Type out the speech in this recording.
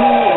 Ooh.